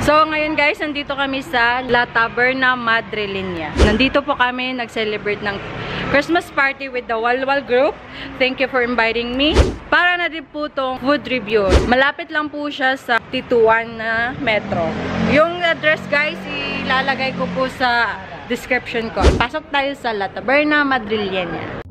So, ngayon guys, nandito kami sa La Taberna Madrileña. Nandito po kami nag-celebrate ng Christmas party with the Walwal Group. Thank you for inviting me. Para na din po itong food review. Malapit lang po siya sa Tituan na metro. Yung address guys, ilalagay ko po sa description ko. Pasok tayo sa La Taberna Madrileña.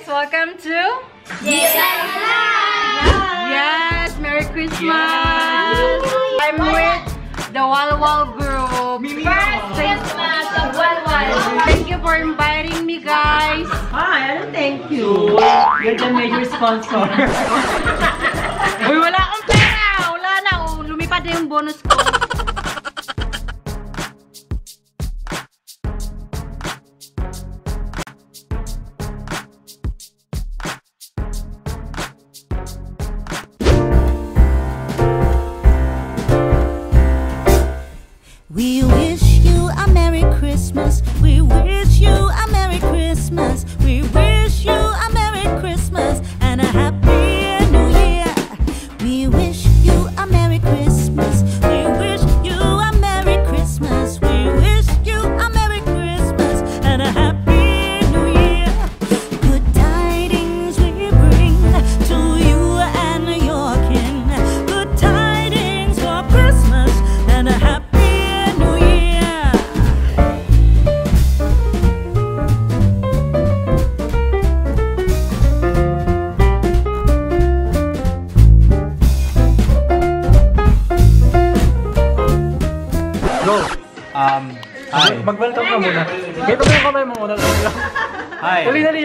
Guys, welcome to Yes, Merry Christmas! I'm with the Walwal Group. Thank, thank you for inviting me, guys. Hi, I don't thank you. You're the major sponsor. Uy, wala akong pera! Wala na, oh, lumipad na yung bonus ko.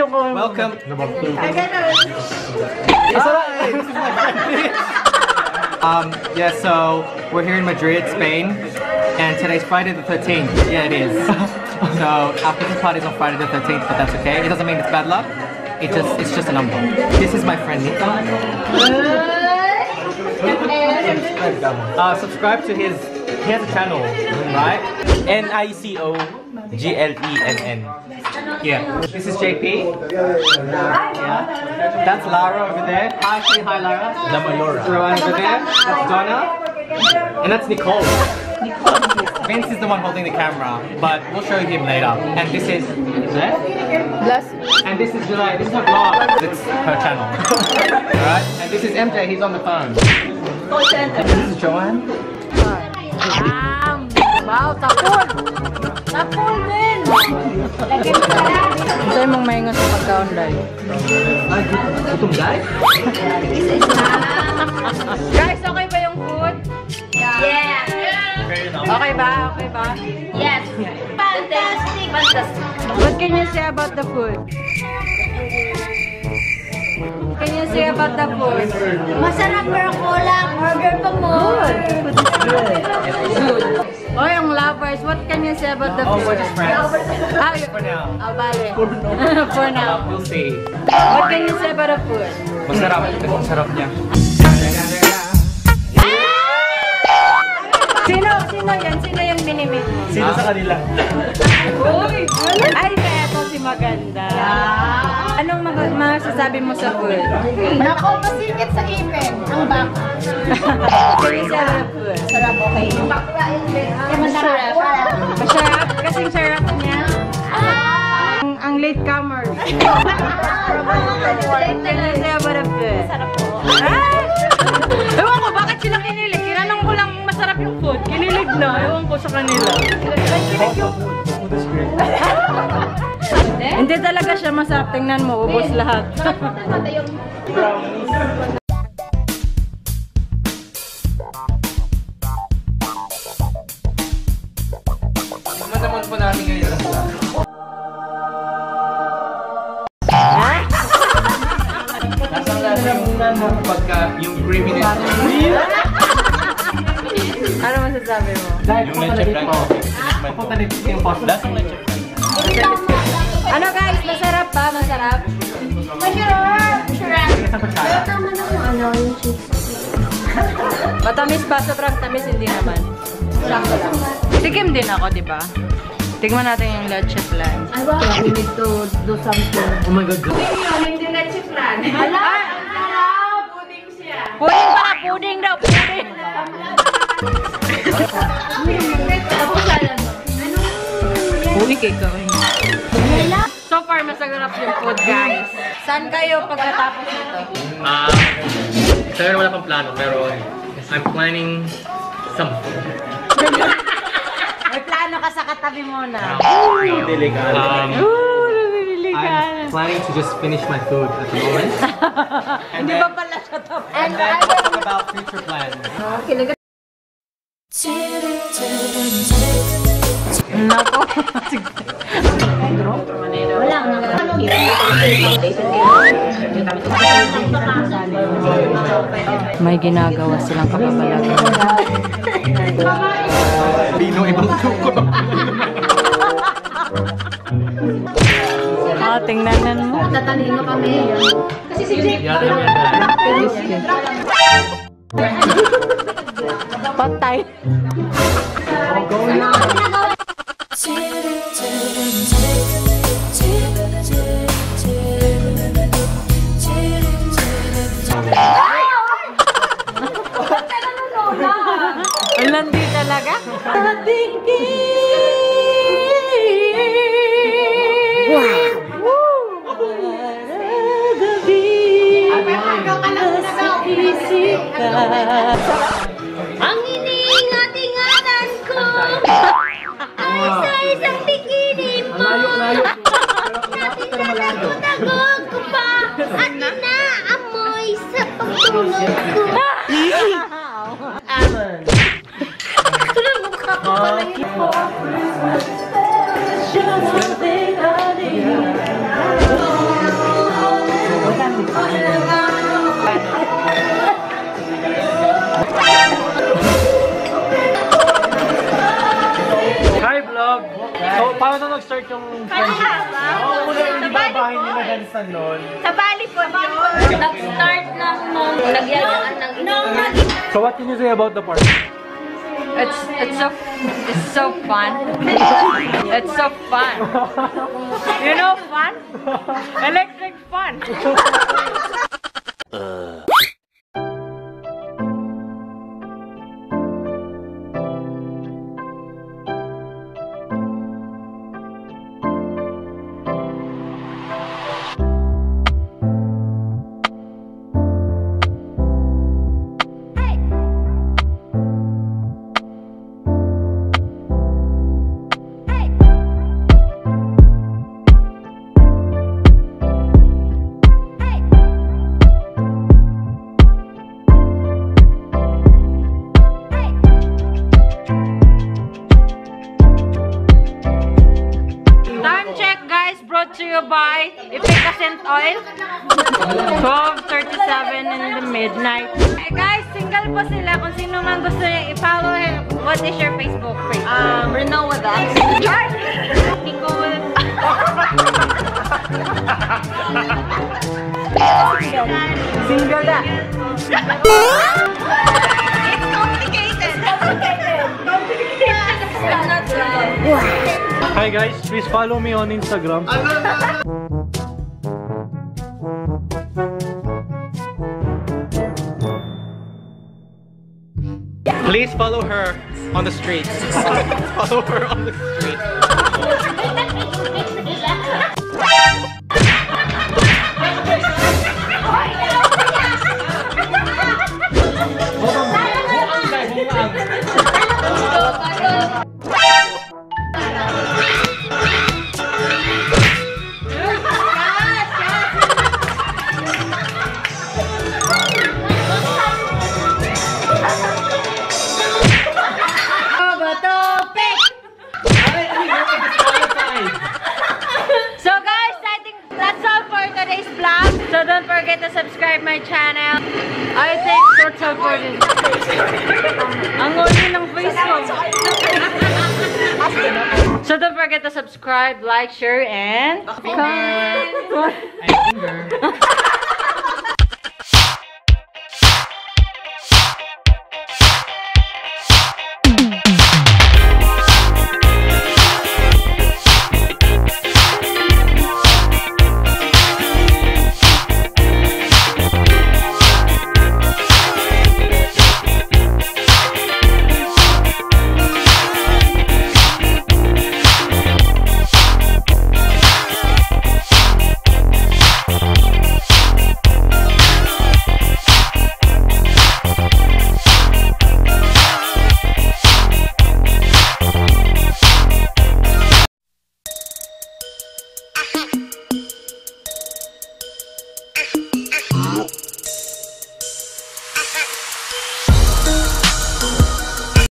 Yung kamay mo. Welcome. Isa lang. Um, yeah, so we're here in Madrid, Spain, and today's Friday the 13th. Yeah, it is. so our Christmas party's on Friday the 13th, but that's okay. It doesn't mean it's bad luck. It just it's just a number. This is my friend Nico. Uh, subscribe to his he has a channel, right? N I C O G L E N N. Yeah. This is JP. Yeah. That's Lara over there. Hi, say hi, Lara. La Mayora. Rowan over there. That's Donna. And that's Nicole. Vince is the one holding the camera, but we'll show him later. And this is Zed. Bless And this is July. This is her vlog. It's her channel. Alright? And this is MJ. He's on the phone. This is Joanne. Bam! Wow, tapon! Tapon din! Sa'yo mong maingat sa pagkaon dahil. Ay, gutom guys? Guys, okay ba yung food? Yeah. Okay ba? Okay ba? Yes. Fantastic. Fantastic. What can you say about the food? You say about the food? Masarap pero kulang. Order pa more. Good. Oh, yung lovers, what can you say about the Oh, food? we're just friends. Ah, For now. ah, bale. For now. We'll see. What can you say about the food? Masarap. Masarap niya. Sino? Sino yan? Sino yung minimit mo? Sino sa kanila? Uy! Ay, kaya to si Maganda. Mag masasabi mo sa food? Nako, masingit sa ipin. Ang baka. Kaya sa food. Sarap, okay. Eh, masarap. Masarap? Kasing sarap niya. Ang, ang late comers. Kaya ba the food? Sarap po. Ewan ko, bakit sila kinilig? Kinanong ko lang masarap yung food. Kinilig na. Ewan ko sa kanila. Talaga siya masarap. Tingnan mo, ubos lahat. Naman po namin ngayon. Nasaan lang yung pagka yung creaminess. Ano masasabi mo? Dahil flan. Papunta na dito yung pasta. Lasang leche. Ano guys, masarap ba? Masarap? Masarap! Masarap! Isang kutsara. Tama na kung ano yung cheese. Matamis ba? Sobrang tamis, hindi naman. Tikim din ako, di ba? Tignan natin yung leche flan. Ay, wow. We need to do something. Oh my god. Hala! Ang sarap! Puding siya. Puding pala, puding daw, puding. Tapos alam mo. Uy, cake ka So far, masarap yung food, guys. Saan kayo pagkatapos nito? Ah, uh, sir, wala pang plano, pero I'm planning some May plano ka sa katabi mo na. Delikado. Um, I'm planning to just finish my food at the moment. and Hindi then, ba pala siya tapos? and then talk about future plans. Nako. May ginagawa silang kababalagan. Bino ibang tuko. Ah, tingnan mo. Tatalino kami. Kasi si Jake, Patay. Ang ang iniingat-ingatan ko ay sa isang bikini mo. Tinatagog ko pa at inaamoy sa pagtulog ko. Ito na mukha ko pala yun. Hi nag-start yung friendship? Oo, muna yung babahay nila Gansan noon. Sa bali po yun. Nag-start lang nung nagyayaan ng inuman. So, what can you say about the party? It's it's so it's so fun. It's so fun. You know fun? Electric fun. you by Efficacent Oil. 12.37 in the midnight. Hey guys, single po sila. Kung sino man gusto niya i-follow him. What is your Facebook page? Um, Renault with us. Nicole. single na. It's complicated. Complicated. Complicated. I'm not sure. Hi guys, please follow me on Instagram. Please follow her on the streets. follow her on the streets. Forget to subscribe, like, share, and comment.